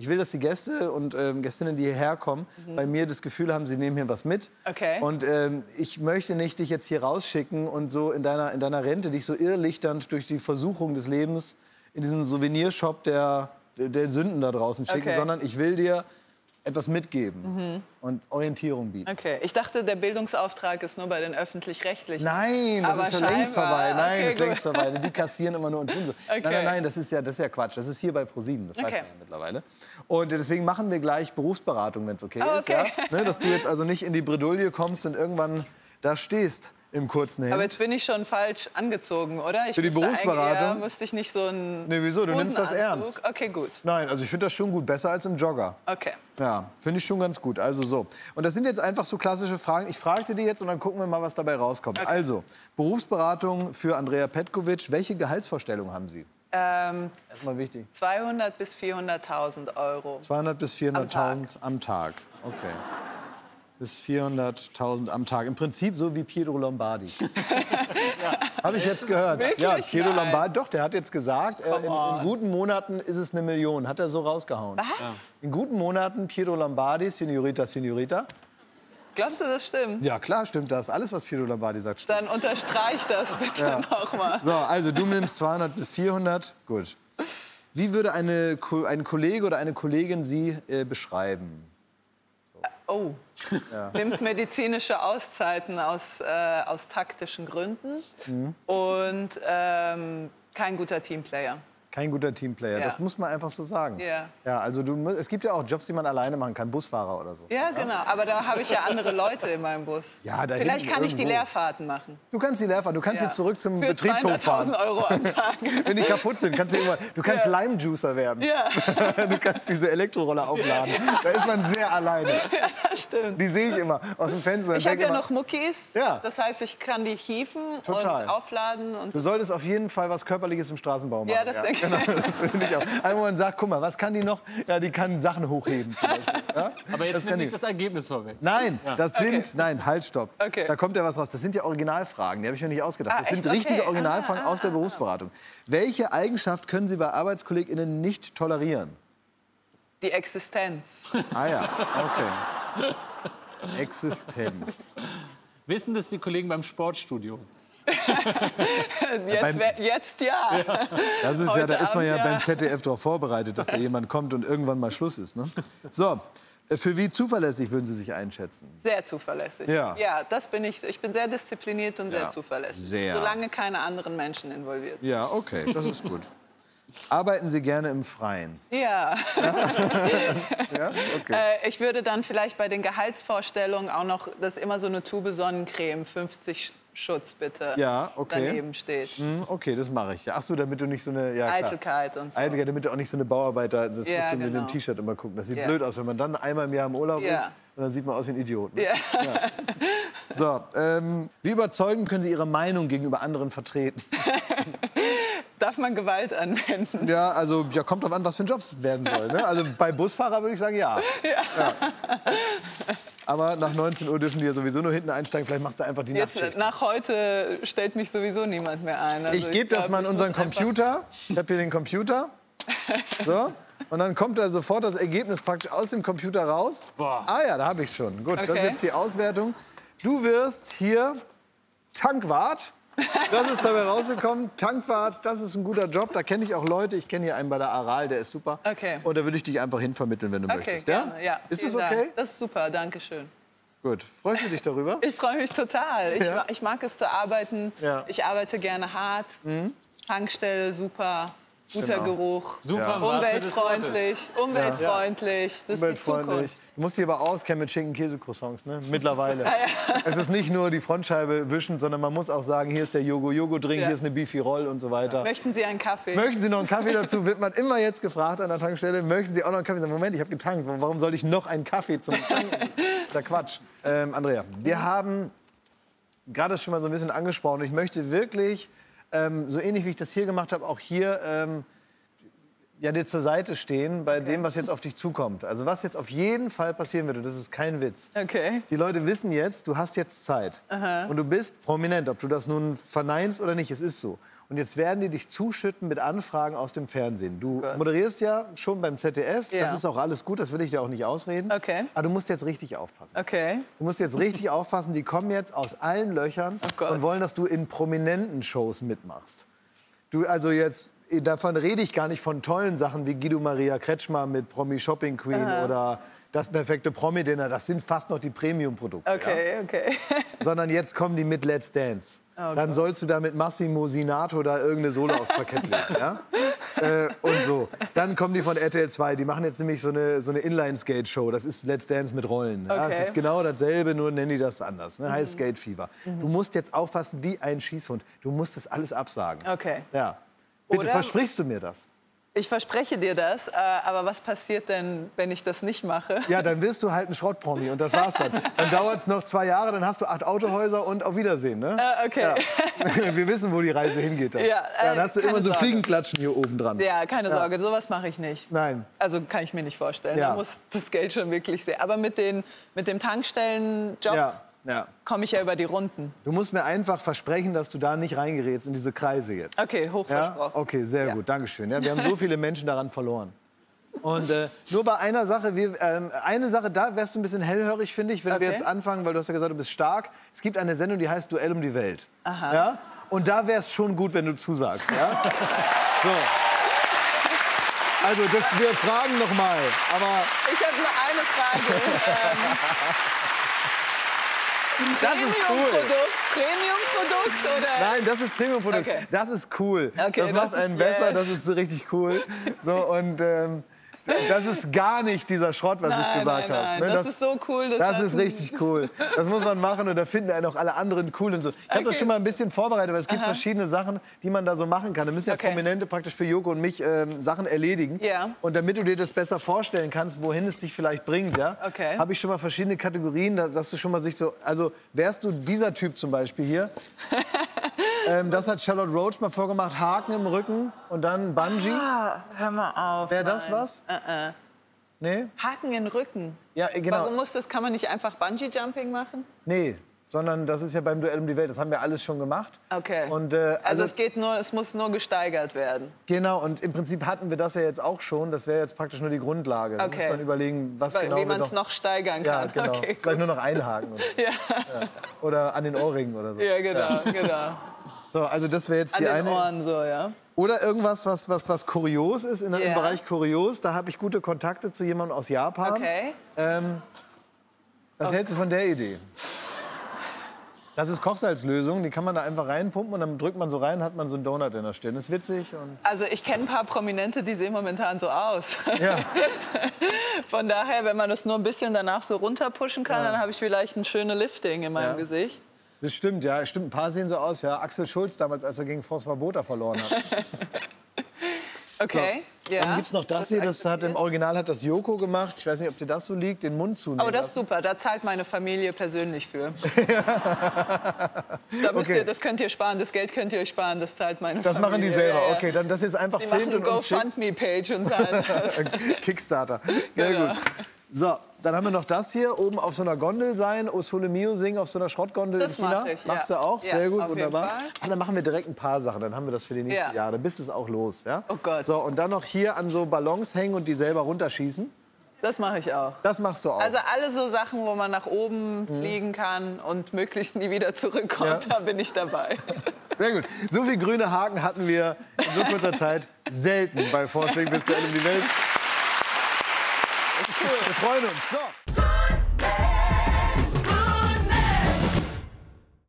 Ich will, dass die Gäste und ähm, Gästinnen, die hierher kommen, bei mir das Gefühl haben, sie nehmen hier was mit. Mhm. Okay. Und ähm, ich möchte nicht dich jetzt hier rausschicken und so in deiner, in deiner Rente dich so irrlichternd durch die Versuchung des Lebens in diesen Souvenirshop der, der, der Sünden da draußen schicken, Okay. Mhm. sondern ich will dir etwas mitgeben und Orientierung bieten. Okay, ich dachte, der Bildungsauftrag ist nur bei den Öffentlich-Rechtlichen. Nein, das Aber ist schon längst scheinbar. vorbei. Nein, Okay, das ist gut. längst vorbei. Die kassieren immer nur und tun so. Okay. Nein, nein, nein, das ist ja, das ist ja Quatsch. Das ist hier bei ProSieben, das weiß Okay. man ja mittlerweile. Und deswegen machen wir gleich Berufsberatung, wenn es okay, Oh, ist. Ja? Ne, dass du jetzt also nicht in die Bredouille kommst und irgendwann da stehst im kurzen Hemd. Aber jetzt bin ich schon falsch angezogen, oder? Ich Für die Berufsberatung? eher- müsste ich nicht so ein. Nee, wieso? Du nimmst das ernst. Okay, gut. Nein, also ich finde das schon gut. Besser als im Jogger. Okay. Ja, finde ich schon ganz gut. Also so. Und das sind jetzt einfach so klassische Fragen. Ich fragte die jetzt und dann gucken wir mal, was dabei rauskommt. Also, Berufsberatung für Andrea Petkovic. Welche Gehaltsvorstellung haben Sie? Ähm, Erstmal wichtig. 200 bis 400.000 Euro. 200 bis 400.000 am Tag. Okay. Bis 400.000 am Tag. Im Prinzip so wie Pietro Lombardi. Habe ich jetzt gehört. Wirklich? Ja, Pietro Nein. Lombardi, doch, der hat jetzt gesagt, äh, in, in guten Monaten ist es eine Million. Hat er so rausgehauen. Was? In guten Monaten Pietro Lombardi, Signorita, Signorita. Glaubst du, das stimmt? Ja, klar, stimmt das. Alles, was Pietro Lombardi sagt, stimmt. Dann unterstreich das bitte nochmal. So, also du nimmst 200 bis 400. Gut. Wie würde eine, ein Kollege oder eine Kollegin Sie äh, beschreiben? Oh. Nimmt medizinische Auszeiten aus, äh, aus taktischen Gründen Mhm. und ähm, kein guter Teamplayer. Kein guter Teamplayer. Ja. Das muss man einfach so sagen. Ja. Ja, also du, es gibt ja auch Jobs, die man alleine machen kann, Busfahrer oder so. Ja, genau. Aber da habe ich ja andere Leute in meinem Bus. Ja, da Vielleicht kann ich die irgendwo. Leerfahrten machen. Du kannst die Leerfahren, du kannst Ja. sie zurück zum Für Betriebshof fahren. 200.000 Euro am Tag. Wenn die kaputt sind, kannst du irgendwann, du kannst Ja. Lime-Juicer werden. Ja. Du kannst diese Elektroroller aufladen. Da ist man sehr alleine. Das stimmt. Die sehe ich immer aus dem Fenster. Ich habe ja immer, noch Muckis. Ja. Das heißt, ich kann die hieven Total. und aufladen. Und Du solltest auf jeden Fall was Körperliches im Straßenbau machen. Ja, das denke ich. genau, das finde ich auch. Einmal man sagt, guck mal, was kann die noch? Ja, die kann Sachen hochheben. Ja? Aber jetzt Das nimmt kann nicht das Ergebnis vorweg. Nein, das sind, Okay. nein, halt, stopp. Okay. Da kommt ja was raus. Das sind ja Originalfragen, die habe ich mir nicht ausgedacht. Ah, das sind echt? richtige Okay. Originalfragen Ah, aus der Berufsberatung. Welche Eigenschaft können Sie bei ArbeitskollegInnen nicht tolerieren? die Existenz. Ah ja, okay. Existenz. Wissen das die Kollegen beim Sportstudio? Jetzt, wär, jetzt ja. Das ist ja, da ist man ja ja. beim ZDF darauf vorbereitet, dass da jemand kommt und irgendwann mal Schluss ist. Ne? So, äh, für wie zuverlässig würden Sie sich einschätzen? Sehr zuverlässig. Ja. ja, das bin ich. Ich bin sehr diszipliniert und Ja, sehr zuverlässig. sehr. Solange keine anderen Menschen involviert. Ja, okay, das ist gut. Arbeiten Sie gerne im Freien? Ja. Ja, okay. Äh, ich würde dann vielleicht bei den Gehaltsvorstellungen auch noch, dass immer so eine Tube Sonnencreme, 50 Schutz bitte, Ja, okay. daneben steht. Hm, Okay, das mache ich. Ja. Ach so, damit du nicht so eine... Ja. Eitelkeit und so. Eitelkeit, damit du auch nicht so eine Bauarbeiter, das Ja, musst du mit genau. dem T-Shirt immer gucken. Das sieht Ja. blöd aus, wenn man dann einmal im Jahr im Urlaub Ja. ist und dann sieht man aus wie ein Idiot. Ne? Ja. So, ähm, wie überzeugend können Sie Ihre Meinung gegenüber anderen vertreten? Darf man Gewalt anwenden? Ja, also ja, kommt drauf an, was für Jobs werden soll. Ne? Also bei Busfahrer würde ich sagen, ja. ja. Aber nach 19 Uhr dürfen die ja sowieso nur hinten einsteigen. Vielleicht machst du einfach die Jetzt, Nachtschicht. nach heute stellt mich sowieso niemand mehr ein. Also Ich gebe das mal in ich unseren Computer. Ich habe hier den Computer. So. Und dann kommt da sofort das Ergebnis praktisch aus dem Computer raus. Boah. Ah ja, da habe ich schon. Gut, das ist Okay. jetzt die Auswertung. Du wirst hier Tankwart. Das ist dabei rausgekommen. Tankwart, das ist ein guter Job. Da kenne ich auch Leute. Ich kenne hier einen bei der Aral, der ist super. Okay. Und da würde ich dich einfach hinvermitteln, wenn du Okay, möchtest. gerne. Ja, Ist das okay? Dank. Das ist super, danke schön. Gut. Freust du dich darüber? Ich freue mich total. Ich, Ja. ich mag es zu arbeiten. Ja. Mhm. Ich arbeite gerne hart. Tankstelle, super. Guter Genau. Geruch. Super Umweltfreundlich. Umweltfreundlich. Das ist die Umweltfreundlich. Zukunft. Du musst dich aber auskennen mit schinken Käse-Croissants, ne? Mittlerweile. Es ist nicht nur die Frontscheibe wischen, sondern man muss auch sagen, hier ist der Jogo-Jogo-Drink, Ja. hier ist eine Beefy Roll und so weiter. Möchten Sie einen Kaffee? Möchten Sie noch einen Kaffee dazu? Wird man immer jetzt gefragt an der Tankstelle. Möchten Sie auch noch einen Kaffee? Moment, ich habe getankt. Warum soll ich noch einen Kaffee zum Tanken? Das ist ja Quatsch. Ähm, Andrea, wir haben gerade das schon mal so ein bisschen angesprochen. Ich möchte wirklich, ähm, so ähnlich wie ich das hier gemacht habe, auch hier ähm, ja, dir zur Seite stehen bei dem, was jetzt auf dich zukommt. Also was jetzt auf jeden Fall passieren würde, das ist kein Witz. Okay. Die Leute wissen jetzt, du hast jetzt Zeit. Und du bist prominent, ob du das nun verneinst oder nicht, es ist so. Und jetzt werden die dich zuschütten mit Anfragen aus dem Fernsehen. Du moderierst ja schon beim ZDF. Ja. Das ist auch alles gut, das will ich dir auch nicht ausreden. Okay. Aber du musst jetzt richtig aufpassen. Okay. Du musst jetzt richtig aufpassen, die kommen jetzt aus allen Löchern Oh und wollen, dass du in prominenten Shows mitmachst. Du, also jetzt, davon rede ich gar nicht von tollen Sachen wie Guido Maria Kretschmer mit Promi Shopping Queen oder das perfekte Promi-Dinner. Das sind fast noch die Premium-Produkte. Ja? Okay, okay. Sondern jetzt kommen die mit Let's Dance. Oh Dann sollst du da mit Massimo Sinato da irgendeine Solo aufs Parkett legen. Ja? äh, und so. Dann kommen die von RTL 2. Die machen jetzt nämlich so eine, so eine Inline-Skate-Show. Das ist Let's Dance mit Rollen. Ja? Okay. Mhm. Es ist genau dasselbe, nur nennen die das anders. Ne? Heißt Skate Fever. Du musst jetzt aufpassen wie ein Schießhund. Du musst das alles absagen. Okay. Ja. Bitte Oder- versprichst du mir das? Ich verspreche dir das, äh, aber was passiert denn, wenn ich das nicht mache? Ja, dann wirst du halt ein Schrottpromi und das war's dann. Dann dauert es noch zwei Jahre, dann hast du acht Autohäuser und auf Wiedersehen, ne? Äh, okay. Ja. Wir wissen, wo die Reise hingeht. Dann, Ja, äh, dann hast du immer so Sorge. Fliegenklatschen hier oben dran. Ja, keine Sorge, sowas mache ich nicht. Nein. Also kann ich mir nicht vorstellen. Ja. Da muss das Geld schon wirklich sehr. Aber mit, den, mit dem Tankstellenjob Ja, komme ich ja über die Runden. Du musst mir einfach versprechen, dass du da nicht reingerätst in diese Kreise jetzt. Okay, hoch Ja? Okay, sehr Ja. gut, Dankeschön. Ja, wir haben so viele Menschen daran verloren. Und äh, nur bei einer Sache, wir, ähm, eine Sache, da wärst du ein bisschen hellhörig, finde ich, wenn wir Okay. jetzt anfangen, weil du hast ja gesagt, du bist stark. Es gibt eine Sendung, die heißt Duell um die Welt. Ja? Und da wäre es schon gut, wenn du zusagst. Ja? So. Also, das, wir fragen noch mal. Aber Ich habe nur eine Frage. das ist cool. Premium-Produkt oder? Nein, das ist Premium-Produkt. Okay. Das ist cool. Okay, das macht das einen besser, das ist richtig cool. So, und ähm, das ist gar nicht dieser Schrott, was ich Nein, gesagt nein, habe. Ne, Das ist so cool, das Das ist richtig cool. Das muss man machen und da finden einen auch alle anderen cool und so. Ich habe das Okay. schon mal ein bisschen vorbereitet, weil es gibt verschiedene Sachen, die man da so machen kann. Da müssen ja Okay. Prominente praktisch für Joko und mich ähm, Sachen erledigen. Ja. Und damit du dir das besser vorstellen kannst, wohin es dich vielleicht bringt, ja, Okay. habe ich schon mal verschiedene Kategorien, da dass du schon mal sich so, also wärst du dieser Typ zum Beispiel hier, ähm, das hat Charlotte Roach mal vorgemacht, Haken im Rücken und dann Bungee. Ah, hör mal auf. Wäre das nein. Äh, was? Nee? Haken in den Rücken. Ja, äh, genau. Warum muss das? Kann man nicht einfach Bungee-Jumping machen? Nee, sondern das ist ja beim Duell um die Welt. Das haben wir alles schon gemacht. Okay. Und, äh, also, also, es geht nur, es muss nur gesteigert werden. genau, und im Prinzip hatten wir das ja jetzt auch schon. Das wäre jetzt praktisch nur die Grundlage. Da Okay. muss man überlegen, was Weil- genau wie man es noch steigern Ja, kann. genau. Okay, Vielleicht nur noch einhaken. Oder, Ja. oder an den Ohrringen oder so. ja, genau, genau. So, also das wäre jetzt An die den eine. Ohren so, ja. Oder irgendwas, was, was, was kurios ist in, im Ja. Bereich kurios. Da habe ich gute Kontakte zu jemandem aus Japan. Okay. Ähm, was hältst du von der Idee? Das ist Kochsalzlösung, die kann man da einfach reinpumpen und dann drückt man so rein, hat man so einen Donut in der Stirn. Das ist witzig und Also ich kenne ein paar Prominente, die sehen momentan so aus. ja. Von daher, wenn man das nur ein bisschen danach so runterpushen kann, dann habe ich vielleicht ein schönes Lifting in meinem Ja. Gesicht. Das stimmt, ja. Stimmt, ein paar sehen so aus. Ja, Axel Schulz damals, als er gegen François Botha verloren hat. Okay, ja. Dann gibt's noch das hier, das hat im. Original hat das Joko gemacht. Ich weiß nicht, ob dir das so liegt, den Mund zunehmen. Oh, das ist super. Da zahlt meine Familie persönlich für. da Okay. ihr, das könnt ihr sparen. Das Geld könnt ihr euch sparen. Das zahlt meine Das Familie. machen die selber. Ja, ja. Okay, dann das jetzt einfach Die filmt und uns schickt. GoFundMe-Page und zahlen das. Kickstarter. Sehr Genau. gut. So, dann haben wir noch das hier, oben auf so einer Gondel sein, O Sole Mio singen auf so einer Schrottgondel Das in China. mach ich, ja. Machst du auch? Ja, Sehr gut, auf jeden wunderbar. Ah, dann machen wir direkt ein paar Sachen, dann haben wir das für die nächsten Ja. Jahre. Dann bist es auch los, ja? Oh Gott. So, und dann noch hier an so Ballons hängen und die selber runterschießen. Das mache ich auch. Das machst du auch. Also alle so Sachen, wo man nach oben fliegen kann und möglichst nie wieder zurückkommt, Mhm. Ja. da bin ich dabei. Sehr gut. So viele grüne Haken hatten wir in so kurzer Zeit selten bei Vorschlägen fürs Duell um die Welt. Wir freuen uns. So.